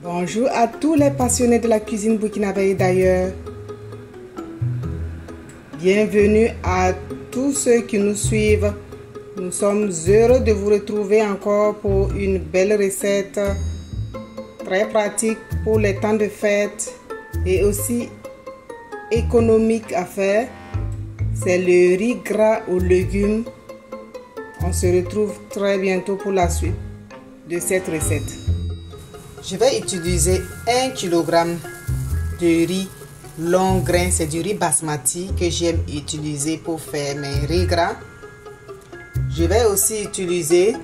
Bonjour à tous les passionnés de la cuisine burkinabé d'ailleurs. Bienvenue à tous ceux qui nous suivent. Nous sommes heureux de vous retrouver encore pour une belle recette très pratique pour les temps de fête et aussi économique à faire. C'est le riz gras aux légumes. On se retrouve très bientôt pour la suite de cette recette. Je vais utiliser 1 kg de riz long grain. C'est du riz basmati que j'aime utiliser pour faire mes riz gras. Je vais aussi utiliser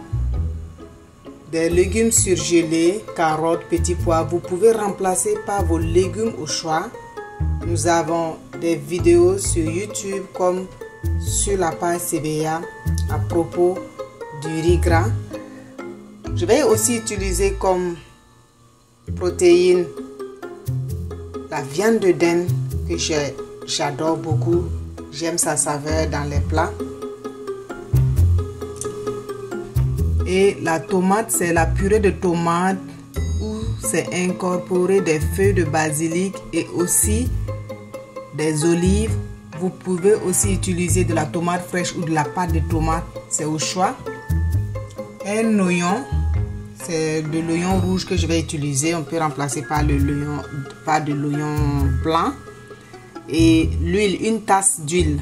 des légumes surgelés, carottes, petits pois. Vous pouvez remplacer par vos légumes au choix. Nous avons des vidéos sur YouTube comme sur la page CBA à propos du riz gras. Je vais aussi utiliser comme protéine la viande de dinde que j'adore beaucoup. J'aime sa saveur dans les plats. Et la tomate, c'est la purée de tomate où c'est incorporé des feuilles de basilic et aussi des olives. Vous pouvez aussi utiliser de la tomate fraîche ou de la pâte de tomate, c'est au choix. Un oignon, c'est de l'oignon rouge que je vais utiliser. On peut remplacer par, le l'oignon, par de l'oignon blanc. Et l'huile, une tasse d'huile.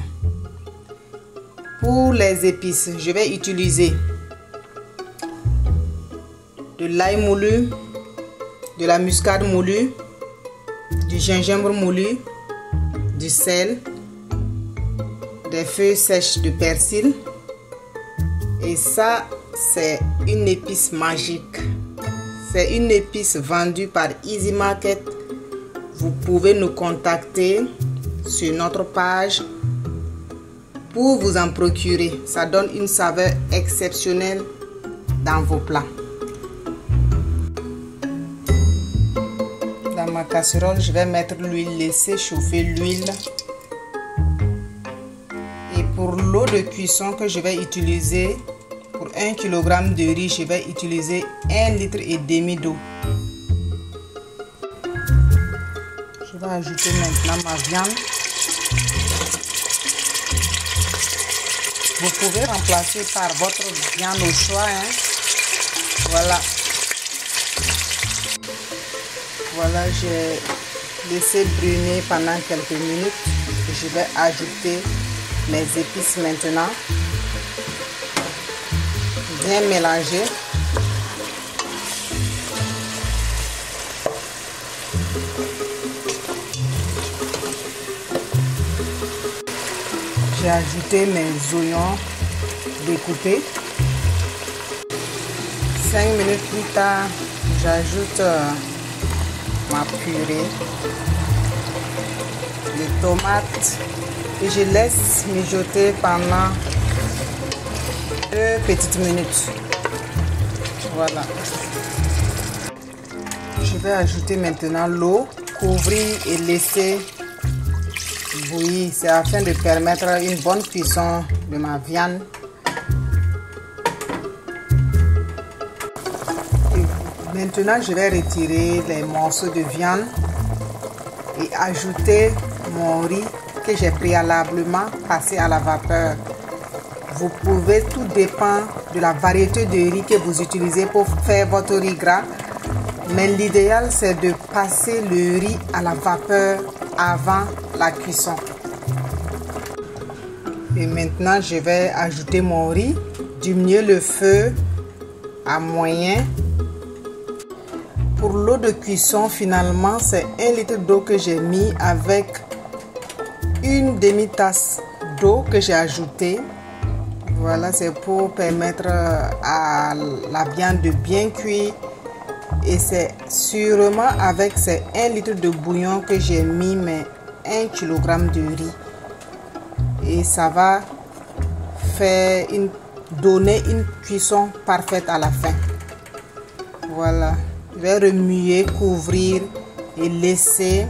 Pour les épices, je vais utiliser de l'ail moulu, de la muscade moulue, du gingembre moulu, du sel, des feuilles sèches de persil. Et ça, c'est une épice magique. C'est une épice vendue par Easy Market. Vous pouvez nous contacter sur notre page pour vous en procurer. Ça donne une saveur exceptionnelle dans vos plats. Dans ma casserole, je vais mettre l'huile, laisser chauffer l'huile. Et pour l'eau de cuisson que je vais utiliser, 1 kg de riz, je vais utiliser 1 litre et demi d'eau. Je vais ajouter maintenant ma viande. Vous pouvez remplacer par votre viande au choix. Hein. Voilà. Voilà, j'ai laissé brûler pendant quelques minutes. Je vais ajouter mes épices maintenant bien mélanger. J'ai ajouté mes oignons découpés. Cinq minutes plus tard, j'ajoute ma purée de tomates et je laisse mijoter pendant deux petites minutes. Voilà. Je vais ajouter maintenant l'eau, couvrir et laisser bouillir. C'est afin de permettre une bonne cuisson de ma viande. Et maintenant, je vais retirer les morceaux de viande et ajouter mon riz que j'ai préalablement passé à la vapeur. Vous pouvez, tout dépend de la variété de riz que vous utilisez pour faire votre riz gras. Mais l'idéal, c'est de passer le riz à la vapeur avant la cuisson. Et maintenant, je vais ajouter mon riz, diminuer le feu à moyen. Pour l'eau de cuisson, finalement, c'est un litre d'eau que j'ai mis avec une demi-tasse d'eau que j'ai ajoutée. Voilà, c'est pour permettre à la viande de bien cuire. Et c'est sûrement avec ces 1 litre de bouillon que j'ai mis mes 1 kg de riz. Et ça va faire une, donner une cuisson parfaite à la fin. Voilà. Je vais remuer, couvrir et laisser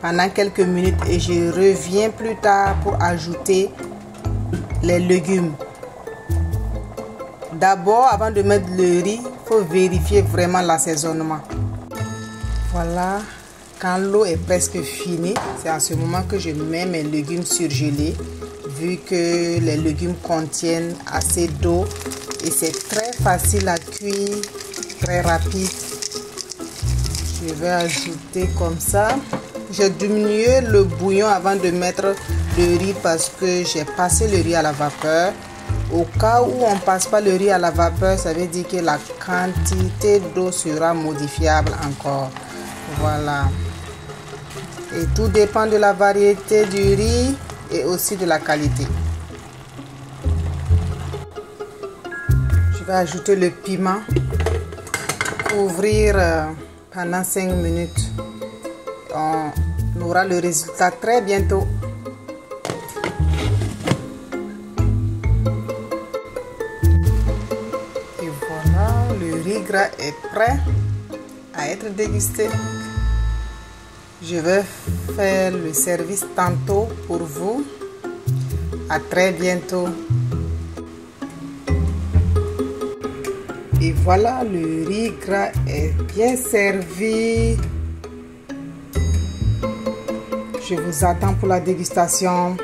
pendant quelques minutes et je reviens plus tard pour ajouter les légumes. D'abord, avant de mettre le riz, il faut vérifier vraiment l'assaisonnement. Voilà, quand l'eau est presque finie, c'est à ce moment que je mets mes légumes surgelés, vu que les légumes contiennent assez d'eau et c'est très facile à cuire, très rapide. Je vais ajouter comme ça. J'ai diminué le bouillon avant de mettre le riz parce que j'ai passé le riz à la vapeur. Au cas où on ne passe pas le riz à la vapeur, ça veut dire que la quantité d'eau sera modifiable encore. Voilà. Et tout dépend de la variété du riz et aussi de la qualité. Je vais ajouter le piment. Ouvrir euh, pendant 5 minutes. On aura le résultat très bientôt. Le riz gras est prêt à être dégusté. Je vais faire le service tantôt pour vous. À très bientôt. Et voilà, le riz gras est bien servi. Je vous attends pour la dégustation.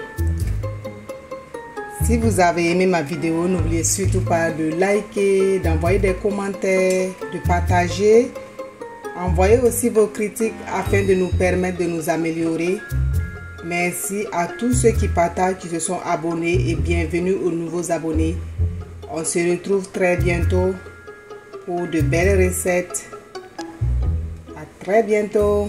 Si vous avez aimé ma vidéo, n'oubliez surtout pas de liker, d'envoyer des commentaires, de partager. Envoyez aussi vos critiques afin de nous permettre de nous améliorer. Merci à tous ceux qui partagent, qui se sont abonnés et bienvenue aux nouveaux abonnés. On se retrouve très bientôt pour de belles recettes. À très bientôt.